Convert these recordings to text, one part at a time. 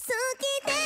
好きで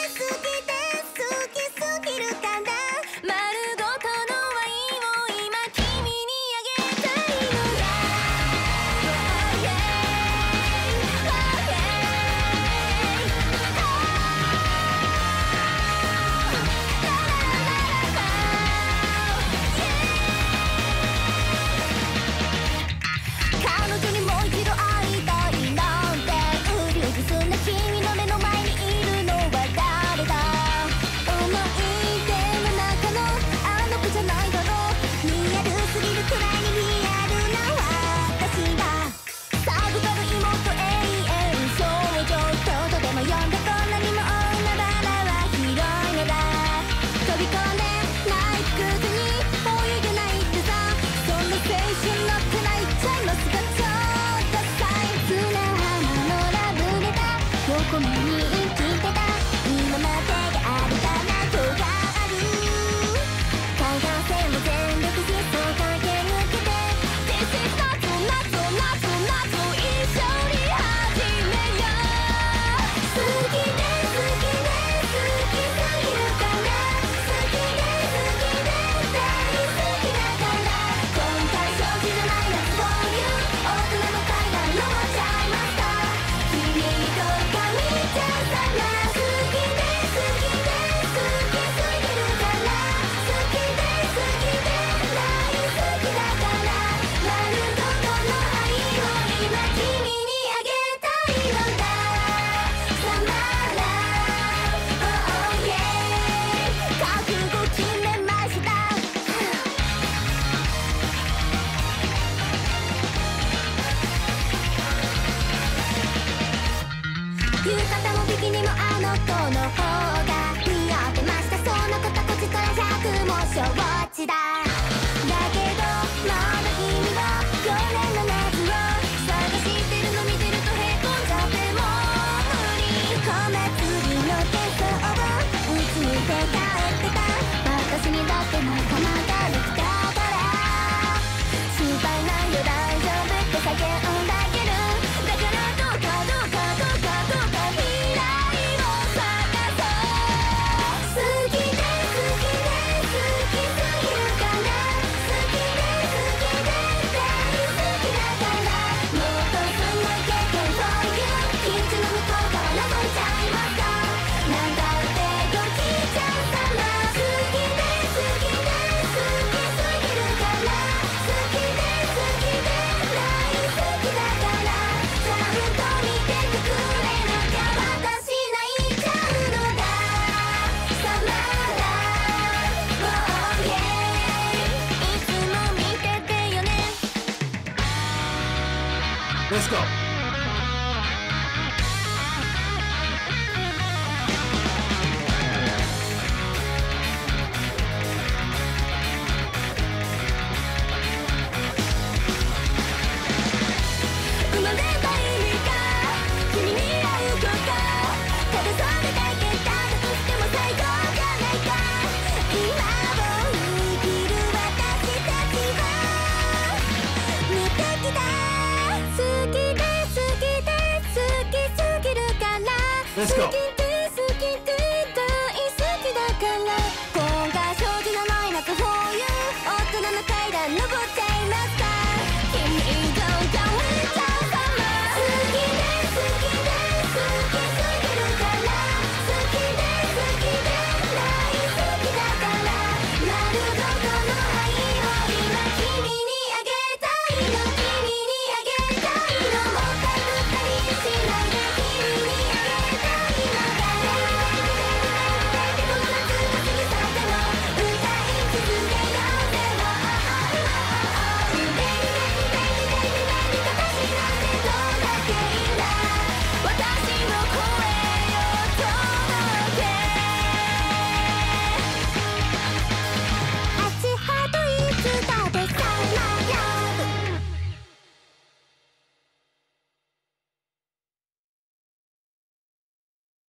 「似合ってました。そのことこちとら百も承知だ」Let's go. Let's go. 好き